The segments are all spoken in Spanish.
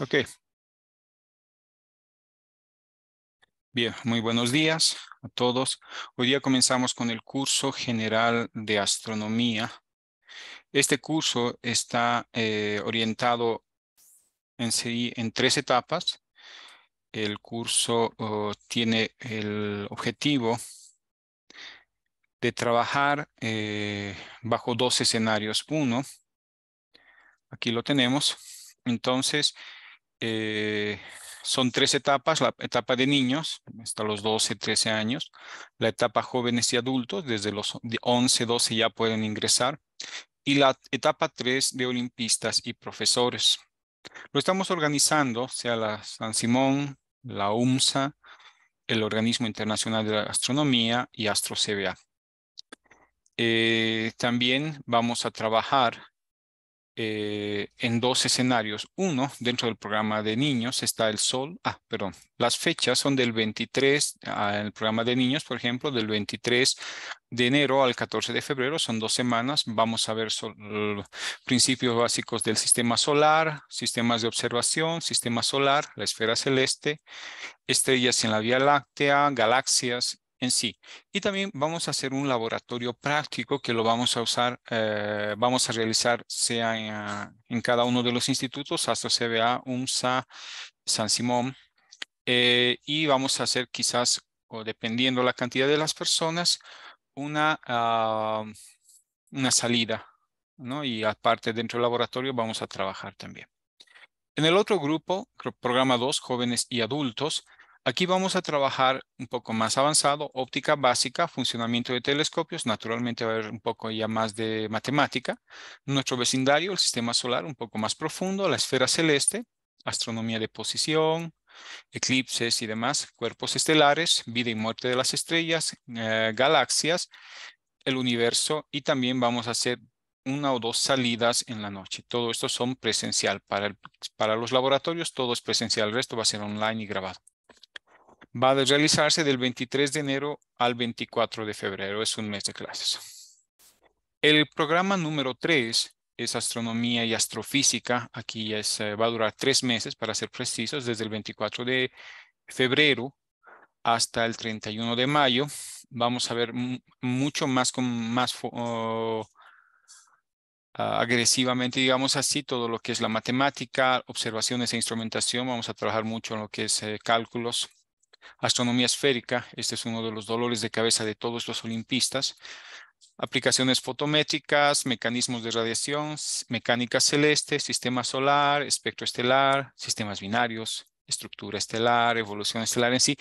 Ok. Bien, muy buenos días a todos. Hoy día comenzamos con el curso general de astronomía. Este curso está eh, orientado en en tres etapas. El curso oh, tiene el objetivo de trabajar eh, bajo dos escenarios. Uno, aquí lo tenemos. Entonces, eh, son tres etapas, la etapa de niños, hasta los 12, 13 años, la etapa jóvenes y adultos, desde los 11, 12 ya pueden ingresar, y la etapa 3 de olimpistas y profesores. Lo estamos organizando, sea la San Simón, la UMSA, el Organismo Internacional de Astronomía y AstroCBA. Eh, también vamos a trabajar eh, en dos escenarios. Uno, dentro del programa de niños está el sol. Ah, perdón. Las fechas son del 23, ah, en el programa de niños, por ejemplo, del 23 de enero al 14 de febrero, son dos semanas. Vamos a ver principios básicos del sistema solar, sistemas de observación, sistema solar, la esfera celeste, estrellas en la Vía Láctea, galaxias, en sí. Y también vamos a hacer un laboratorio práctico que lo vamos a usar, eh, vamos a realizar sea en, ah, cada uno de los institutos, hasta CBA, UMSA, San Simón, eh, y vamos a hacer quizás, o dependiendo la cantidad de las personas, una, uh, una salida. Y aparte dentro del laboratorio vamos a trabajar también. En el otro grupo, programa 2, jóvenes y adultos, Aquí vamos a trabajar un poco más avanzado, óptica básica, funcionamiento de telescopios, naturalmente va a haber un poco ya más de matemática. Nuestro vecindario, el sistema solar, un poco más profundo, la esfera celeste, astronomía de posición, eclipses y demás, cuerpos estelares, vida y muerte de las estrellas, eh, galaxias, el universo y también vamos a hacer una o dos salidas en la noche. Todo esto son presencial. Para, para los laboratorios todo es presencial, el resto va a ser online y grabado va a realizarse del 23 de enero al 24 de febrero. Es un mes de clases. El programa número 3 es astronomía y astrofísica. Aquí es, eh, va a durar tres meses, para ser precisos, desde el 24 de febrero hasta el 31 de mayo. Vamos a ver mucho más con más oh, agresivamente, digamos así, todo lo que es la matemática, observaciones e instrumentación. Vamos a trabajar mucho en lo que es eh, cálculos, astronomía esférica, este es uno de los dolores de cabeza de todos los olimpistas, aplicaciones fotométricas, mecanismos de radiación, mecánica celeste, sistema solar, espectro estelar, sistemas binarios, estructura estelar, evolución estelar en sí,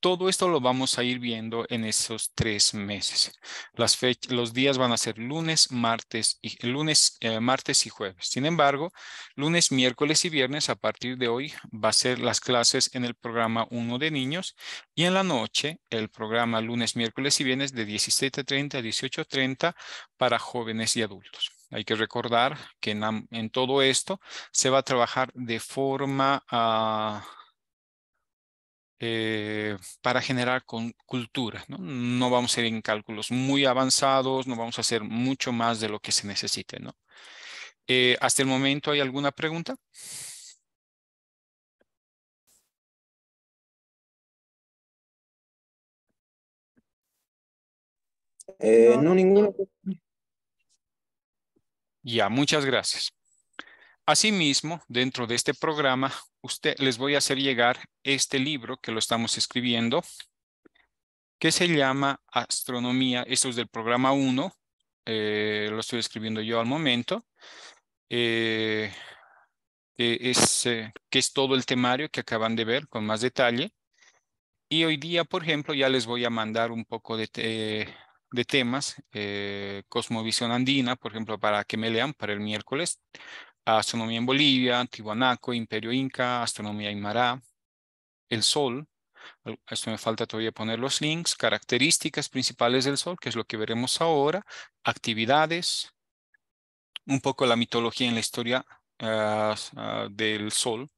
todo esto lo vamos a ir viendo en esos tres meses. Los días van a ser lunes, martes y lunes, eh, martes y jueves. Sin embargo, lunes, miércoles y viernes a partir de hoy va a ser las clases en el programa 1 de niños y en la noche el programa lunes, miércoles y viernes de 17.30 a 18.30 para jóvenes y adultos. Hay que recordar que en, todo esto se va a trabajar de forma... Uh, eh, para generar con cultura. ¿no? ¿no? vamos a ir en cálculos muy avanzados, no vamos a hacer mucho más de lo que se necesite. ¿no? Eh, ¿Hasta el momento hay alguna pregunta? Eh, no, ninguna. Ya, muchas gracias. Asimismo, dentro de este programa, usted les voy a hacer llegar este libro que lo estamos escribiendo, que se llama Astronomía. Esto es del programa 1. Eh, lo estoy escribiendo yo al momento. Eh, es, eh, que es todo el temario que acaban de ver con más detalle. Y hoy día, por ejemplo, ya les voy a mandar un poco de, de temas. Cosmovisión andina, por ejemplo, para que me lean para el miércoles astronomía en Bolivia, Tiwanaku, Imperio Inca, astronomía Aymara, el Sol. Esto me falta todavía poner los links, características principales del Sol, que es lo que veremos ahora, actividades, un poco la mitología en la historia ah, ah, del Sol,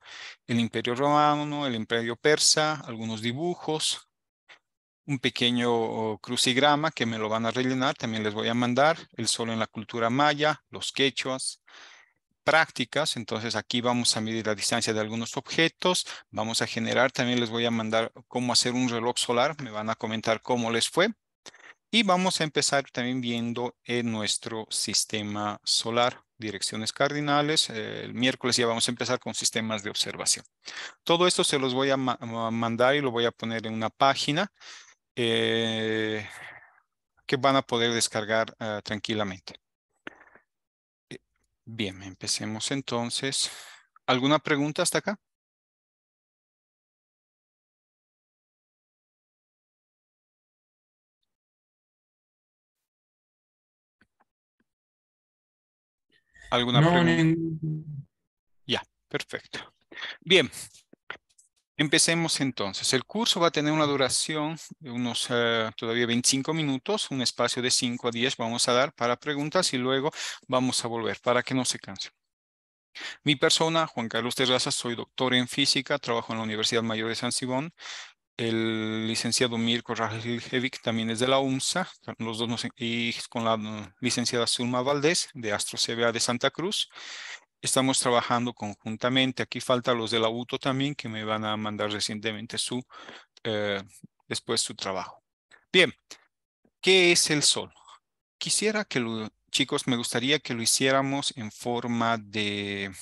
el Imperio Romano, el Imperio Persa, algunos dibujos, un pequeño crucigrama que me lo van a rellenar, también les voy a mandar, el Sol en la cultura maya, los quechuas, prácticas. Entonces aquí vamos a medir la distancia de algunos objetos. Vamos a generar, también les voy a mandar cómo hacer un reloj solar. Me van a comentar cómo les fue. Y vamos a empezar también viendo en nuestro sistema solar, direcciones cardinales. el miércoles ya vamos a empezar con sistemas de observación. Todo esto se los voy a, mandar y lo voy a poner en una página eh, que van a poder descargar eh, tranquilamente. Bien, empecemos entonces. ¿Alguna pregunta hasta acá? ¿Alguna pregunta? Ya, perfecto. Bien, empecemos entonces. El curso va a tener una duración de unos eh, todavía 25 minutos, un espacio de 5 a 10 vamos a dar para preguntas y luego vamos a volver para que no se canse. Mi persona, Juan Carlos Terraza, soy doctor en física, trabajo en la Universidad Mayor de San Simón el licenciado Mirko Rajeljevic también es de la UMSA, los dos nos, y con la mm, licenciada Zulma Valdés de Astro CBA de Santa Cruz. Estamos trabajando conjuntamente. Aquí falta los de la UTO también que me van a mandar recientemente su, eh, después su trabajo. Bien, ¿qué es el sol? Quisiera que lo, chicos, me gustaría que lo hiciéramos en forma de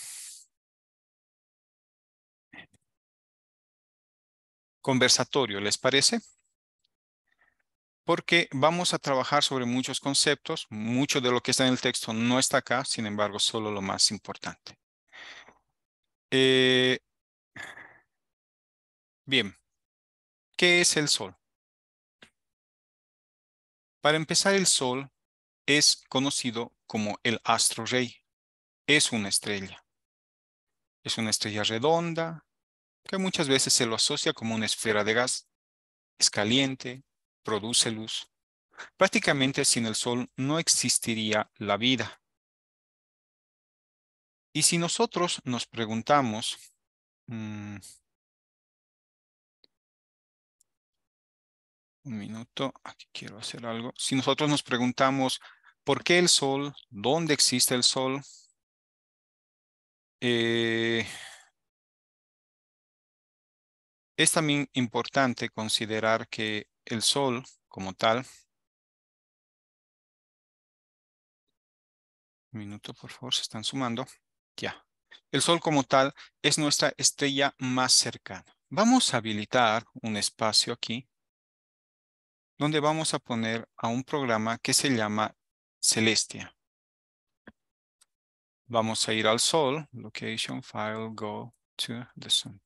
conversatorio, ¿les parece? Porque vamos a trabajar sobre muchos conceptos, mucho de lo que está en el texto no está acá, sin embargo, solo lo más importante. Eh, bien, ¿qué es el Sol? Para empezar, el Sol es conocido como el astro rey. Es una estrella. Es una estrella redonda, que muchas veces se lo asocia como una esfera de gas. Es caliente, produce luz. Prácticamente sin el Sol no existiría la vida. Y si nosotros nos preguntamos, mm, un minuto, aquí quiero hacer algo. Si nosotros nos preguntamos, ¿por qué el Sol? ¿Dónde existe el Sol? Eh, es también importante considerar que el Sol como tal, un minuto por favor, se están sumando, ya. El Sol como tal es nuestra estrella más cercana. Vamos a habilitar un espacio aquí donde vamos a poner a un programa que se llama Celestia. Vamos a ir al Sol, location file, go to the sun.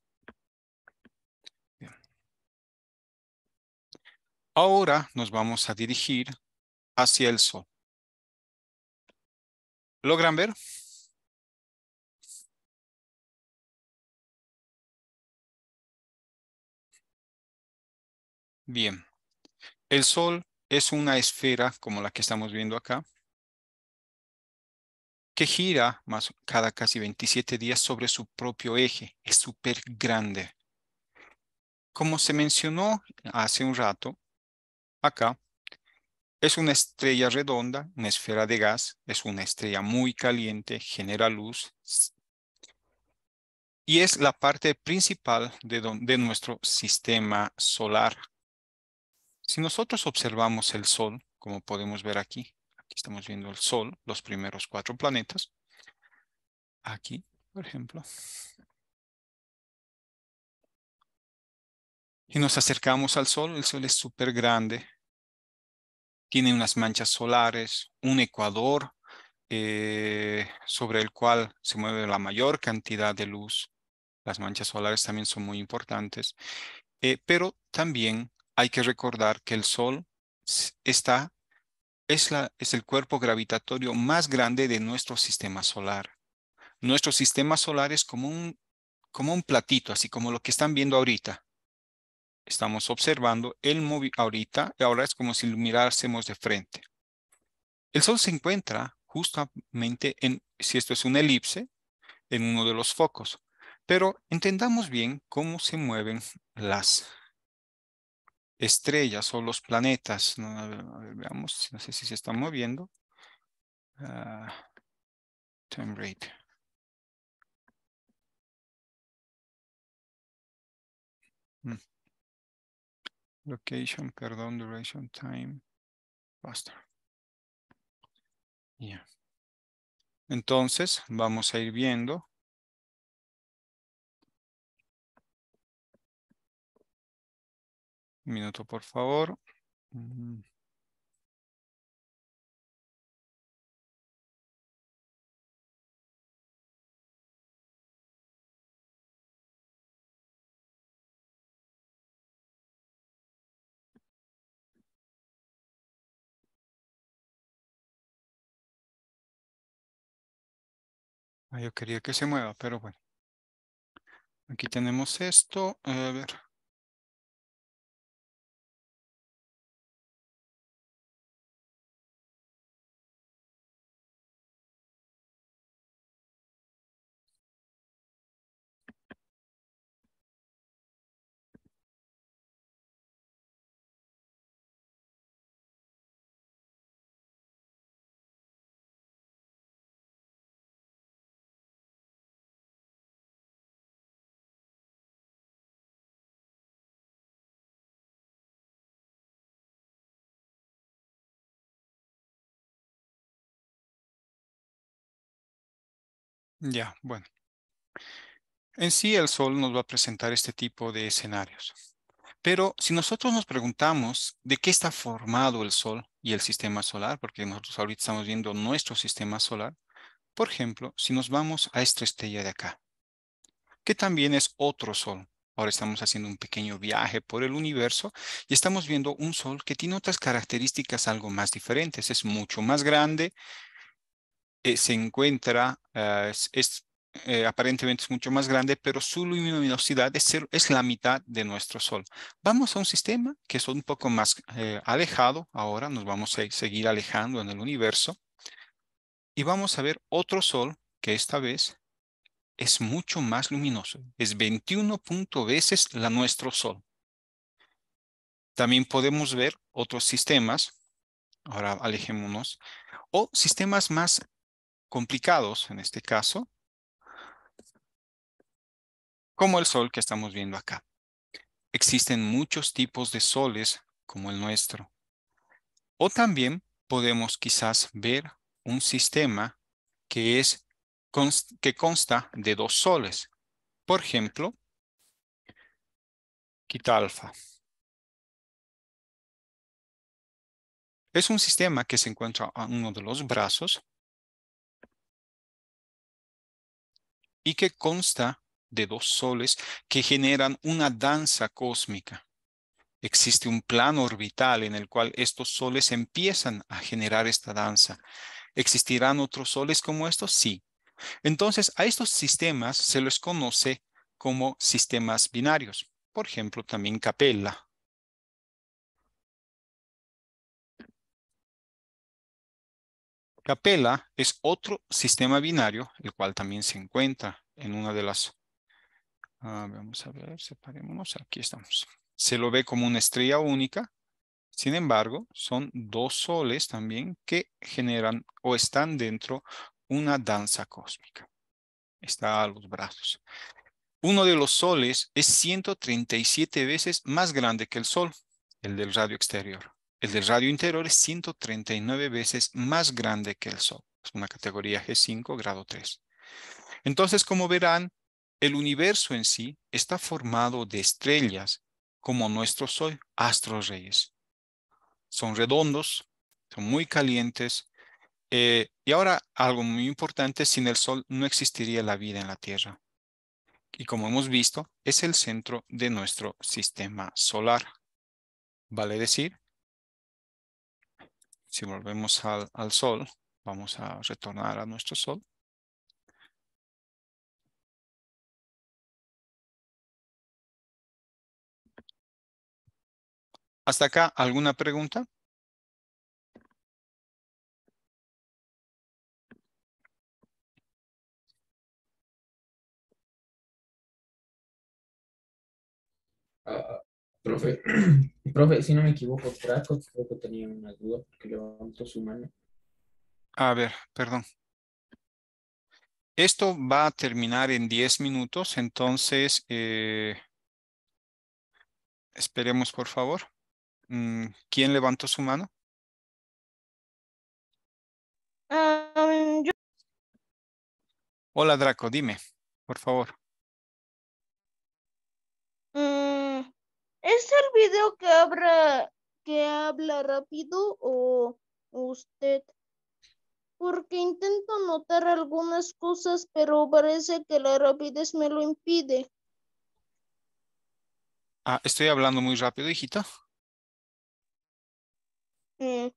Ahora nos vamos a dirigir hacia el sol. ¿Logran ver? Bien. El sol es una esfera como la que estamos viendo acá que gira más cada casi 27 días sobre su propio eje. Es súper grande. Como se mencionó hace un rato, Acá es una estrella redonda, una esfera de gas, es una estrella muy caliente, genera luz. Y es la parte principal de, de nuestro sistema solar. Si nosotros observamos el Sol, como podemos ver aquí, aquí estamos viendo el Sol, los primeros cuatro planetas, aquí, por ejemplo, y nos acercamos al Sol, el Sol es súper grande, tiene unas manchas solares, un ecuador eh, sobre el cual se mueve la mayor cantidad de luz. Las manchas solares también son muy importantes. Eh, pero también hay que recordar que el Sol está, es, la, es el cuerpo gravitatorio más grande de nuestro sistema solar. Nuestro sistema solar es como un, como un platito, así como lo que están viendo ahorita estamos observando el movimiento ahorita, y ahora es como si lo mirásemos de frente. El Sol se encuentra justamente en, si esto es una elipse, en uno de los focos. Pero entendamos bien cómo se mueven las estrellas o los planetas. A ver, veamos, no sé si se están moviendo. Ah, time rate. Mm. Location, perdón, duration, time, faster. Ya. Entonces, vamos a ir viendo. Un minuto, por favor. Mm. Ah, yo quería que se mueva, pero bueno. Aquí tenemos esto. A ver. Ya, bueno. En sí, el Sol nos va a presentar este tipo de escenarios. Pero si nosotros nos preguntamos de qué está formado el Sol y el sistema solar, porque nosotros ahorita estamos viendo nuestro sistema solar, por ejemplo, si nos vamos a esta estrella de acá, que también es otro Sol. Ahora estamos haciendo un pequeño viaje por el universo y estamos viendo un Sol que tiene otras características algo más diferentes. Es mucho más grande, eh, se encuentra, uh, es, eh, aparentemente es mucho más grande, pero su luminosidad es, es, la mitad de nuestro Sol. Vamos a un sistema que es un poco más eh, alejado. Ahora nos vamos a seguir alejando en el universo. Y vamos a ver otro Sol que esta vez es mucho más luminoso. Es 21 veces la nuestro Sol. También podemos ver otros sistemas. Ahora alejémonos. O sistemas más complicados en este caso, como el sol que estamos viendo acá. Existen muchos tipos de soles como el nuestro. O también podemos quizás ver un sistema que, es, que consta de dos soles. Por ejemplo, quita alfa. Es un sistema que se encuentra a uno de los brazos y que consta de dos soles que generan una danza cósmica. Existe un plano orbital en el cual estos soles empiezan a generar esta danza. ¿Existirán otros soles como estos? Sí. Entonces, a estos sistemas se les conoce como sistemas binarios. Por ejemplo, también Capella. Capella es otro sistema binario, el cual también se encuentra en una de las... Vamos a ver, separémonos, aquí estamos. Se lo ve como una estrella única, sin embargo, son dos soles también que generan o están dentro una danza cósmica. Está a los brazos. Uno de los soles es 137 veces más grande que el Sol, el del radio exterior. El del radio interior es 139 veces más grande que el Sol. Es una categoría G5, grado 3. Entonces, como verán, el universo en sí está formado de estrellas como nuestro Sol, astros reyes. Son redondos, son muy calientes. Eh, y ahora, algo muy importante, sin el Sol no existiría la vida en la Tierra. Y como hemos visto, es el centro de nuestro sistema solar. Vale decir si volvemos al, al, Sol, vamos a retornar a nuestro Sol. ¿Hasta acá alguna pregunta? Uh, Profe, profe, si no me equivoco, Traco creo que tenía una duda porque levantó su mano. A ver, perdón. Esto va a terminar en 10 minutos, entonces eh, Esperemos, por favor. Mm, ¿Quién levantó su mano? Ah, yo, Hola, Draco, dime, por favor. mm, ¿es el video que habla, que habla rápido o usted? Porque intento notar algunas cosas, pero parece que la rapidez me lo impide. Ah, estoy hablando muy rápido, hijito. Mm,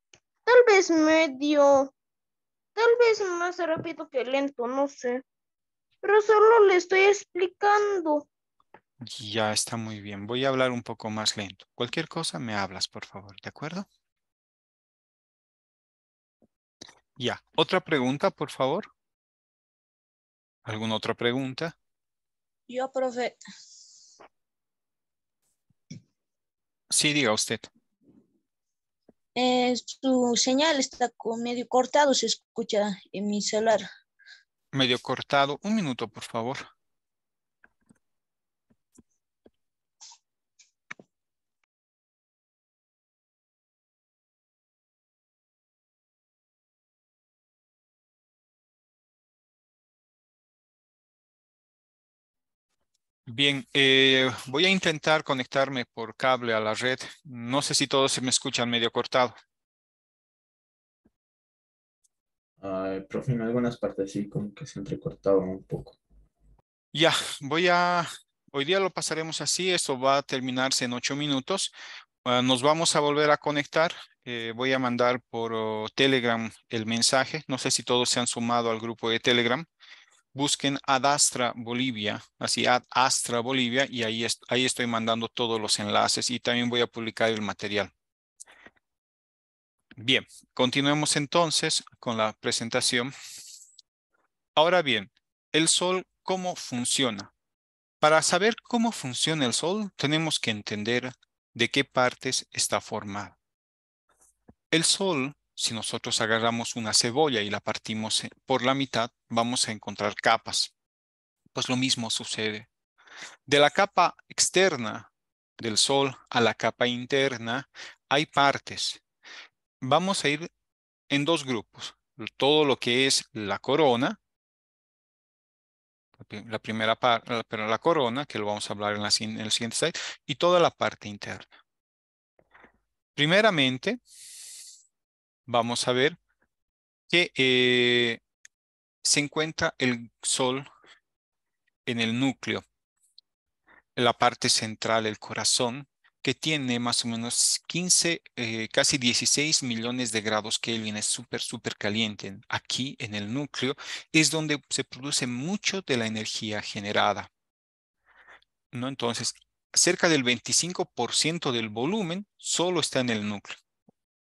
tal vez medio, tal vez más rápido que lento, no sé. Pero solo le estoy explicando. Ya está muy bien. Voy a hablar un poco más lento. Cualquier cosa me hablas, por favor, ¿de acuerdo? Ya. ¿Otra pregunta, por favor? ¿Alguna otra pregunta? Yo, profe, Sí, diga usted. eh, su señal está medio cortado, se escucha en mi celular. Medio cortado. Un minuto, por favor. Bien, eh, voy a intentar conectarme por cable a la red. No sé si todos se me escuchan medio cortado. Profe, en algunas partes sí, como que se entrecortaba un poco. Ya, voy a... Hoy día lo pasaremos así. Esto va a terminarse en ocho minutos. Ah, nos vamos a volver a conectar. Eh, voy a mandar por oh, Telegram el mensaje. No sé si todos se han sumado al grupo de Telegram. Busquen Adastra Bolivia, así Astra Bolivia, y ahí, ahí estoy mandando todos los enlaces y también voy a publicar el material. Bien, continuemos entonces con la presentación. Ahora bien, el Sol, ¿cómo funciona? Para saber cómo funciona el Sol, tenemos que entender de qué partes está formado. El Sol, si nosotros agarramos una cebolla y la partimos eh, por la mitad, vamos a encontrar capas. Pues lo mismo sucede. De la capa externa del Sol a la capa interna hay partes. Vamos a ir en dos grupos. Todo lo que es la corona, la pri- la primera parte, pero la corona, que lo vamos a hablar la en el siguiente slide, y toda la parte interna. Primeramente, vamos a ver que eh, se encuentra el Sol en el núcleo, la parte central, el corazón, que tiene más o menos 15, eh, casi 16 millones de grados Kelvin, es súper, súper caliente. Aquí en el núcleo es donde se produce mucho de la energía generada. ¿no? Entonces, cerca del 25% del volumen solo está en el núcleo.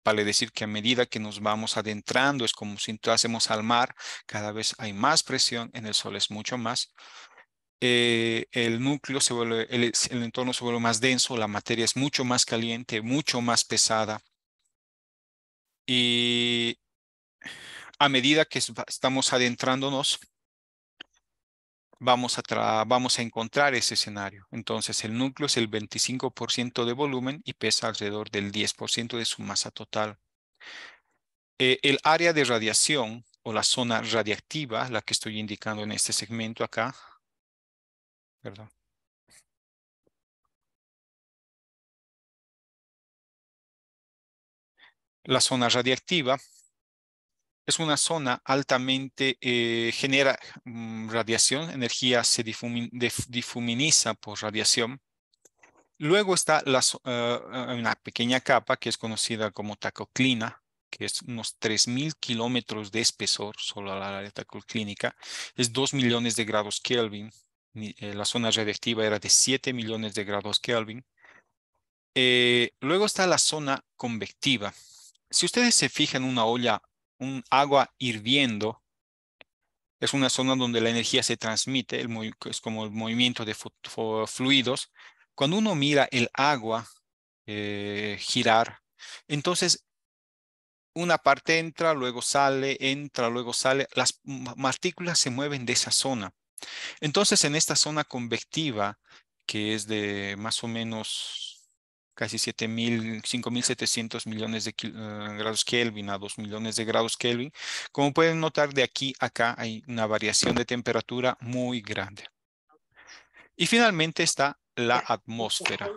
Vale decir que a medida que nos vamos adentrando, es como si entrásemos al mar, cada vez hay más presión, en el Sol es mucho más. Eh, el núcleo se vuelve, el, el entorno se vuelve más denso, la materia es mucho más caliente, mucho más pesada. Y a medida que es- estamos adentrándonos, vamos a, vamos a encontrar ese escenario. Entonces, el núcleo es el 25% de volumen y pesa alrededor del 10% de su masa total. Eh, el área de radiación o la zona radiactiva, la que estoy indicando en este segmento acá. La zona radiactiva es una zona altamente, eh, genera mm, radiación, energía se difumi- dif- difuminiza por radiación. Luego está la, eh, eh, una pequeña capa que es conocida como tacoclina, que es unos 3.000 kilómetros de espesor, solo la área tacoclínica, es 2 millones de grados Kelvin. Eh, la zona radiactiva era de 7 millones de grados Kelvin. Luego está la zona convectiva. Si ustedes se fijan en una olla, un agua hirviendo, es una zona donde la energía se transmite, el es como el movimiento de fluidos. Cuando uno mira el agua eh, girar, entonces una parte entra, luego sale, entra, luego sale, las partículas se mueven de esa zona. Entonces en esta zona convectiva, que es de más o menos casi 7.000, 5.700 millones de eh, grados Kelvin a 2 millones de grados Kelvin. Como pueden notar, de aquí a acá hay una variación de temperatura muy grande. Y finalmente está la atmósfera.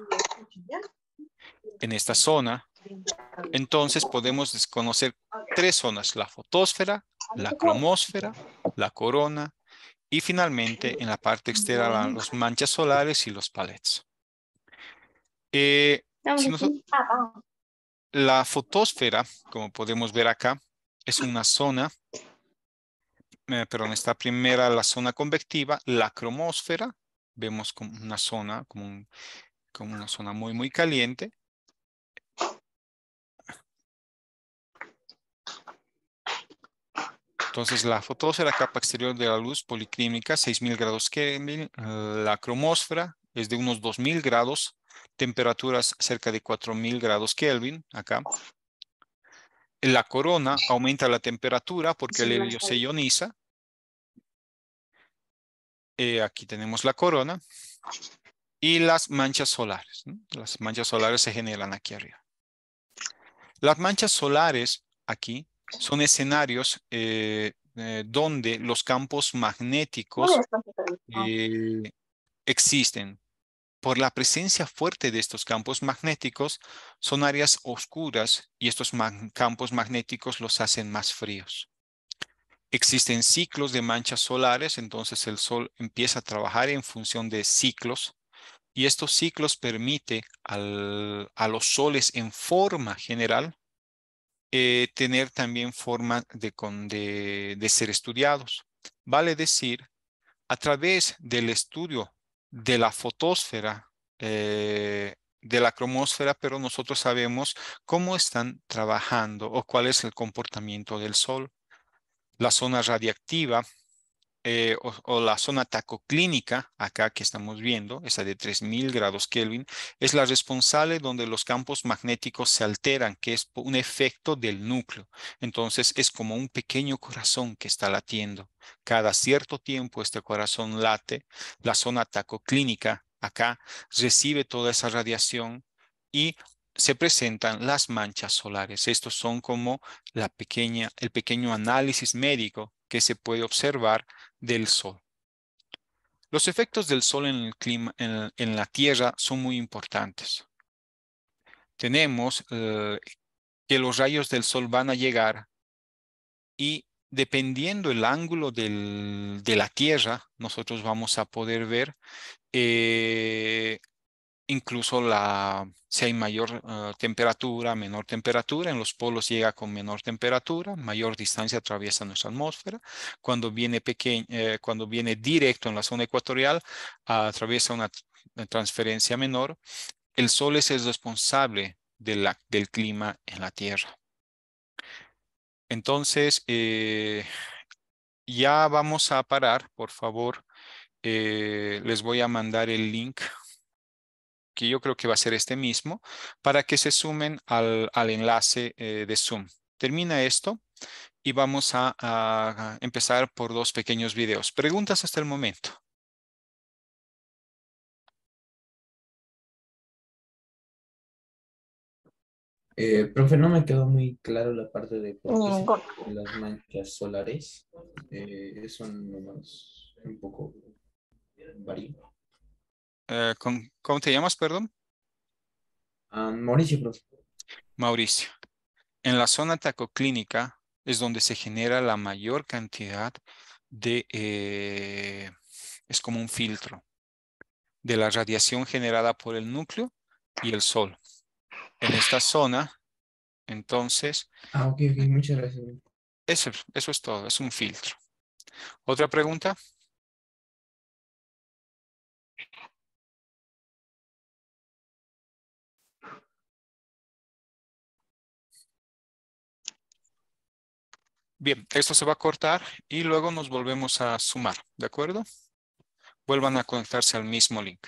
En esta zona, entonces podemos desconocer tres zonas, la fotosfera, la cromósfera, la corona y finalmente en la parte externa las manchas solares y los palets. Eh, la fotosfera, como podemos ver acá, es una zona, eh, perdón, esta primera la zona convectiva, la cromósfera, vemos como una zona, como, como una zona muy, muy caliente. Entonces la fotosfera, capa exterior de la luz policlínica, 6000 grados Kelvin, la cromósfera es de unos 2000 grados temperaturas cerca de 4000 grados Kelvin, acá. La corona aumenta la temperatura porque el helio se ioniza. Eh, aquí tenemos la corona. Y las manchas solares. Las manchas solares se generan aquí arriba. Las manchas solares aquí son escenarios eh, eh, donde los campos magnéticos existen por la presencia fuerte de estos campos magnéticos, son áreas oscuras y estos campos magnéticos los hacen más fríos. Existen ciclos de manchas solares, entonces el Sol empieza a trabajar en función de ciclos y estos ciclos permiten a los soles en forma general eh, tener también forma de, de ser estudiados. Vale decir, a través del estudio de la fotosfera, eh, de la cromosfera, pero nosotros sabemos cómo están trabajando o cuál es el comportamiento del Sol. La zona radiactiva eh, o, la zona tacoclínica, acá que estamos viendo, esa de 3000 grados Kelvin, es la responsable donde los campos magnéticos se alteran, que es un efecto del núcleo. Entonces es como un pequeño corazón que está latiendo. Cada cierto tiempo este corazón late. La zona tacoclínica acá recibe toda esa radiación y se presentan las manchas solares. Estos son como la pequeña, el pequeño análisis médico que se puede observar del Sol. Los efectos del Sol en el clima, en, la Tierra son muy importantes. Tenemos eh, que los rayos del Sol van a llegar y dependiendo el ángulo de la Tierra, nosotros vamos a poder ver eh, incluso la, si hay mayor ah, temperatura, menor temperatura, en los polos llega con menor temperatura, mayor distancia atraviesa nuestra atmósfera. Cuando viene, pequeño, eh, cuando viene directo en la zona ecuatorial, atraviesa una transferencia menor. El Sol es el responsable de la, del clima en la Tierra. Entonces, eh, ya vamos a parar, por favor. Eh, les voy a mandar el link que yo creo que va a ser este mismo, para que se sumen al, enlace eh, de Zoom. Termina esto y vamos a, empezar por dos pequeños videos. ¿Preguntas hasta el momento? Eh, profe, no me quedó muy claro la parte de, las manchas solares. Eh, eso nomás un poco varía. Eh, ¿Cómo te llamas, perdón? Ah, Mauricio, profe. Mauricio. En la zona tacoclínica es donde se genera la mayor cantidad de, eh, es como un filtro de la radiación generada por el núcleo y el sol. En esta zona, entonces... Ah, ok, ok, muchas gracias. Eso, eso es todo, es un filtro. ¿Otra pregunta? Bien, esto se va a cortar y luego nos volvemos a sumar, ¿de acuerdo? Vuelvan a conectarse al mismo link.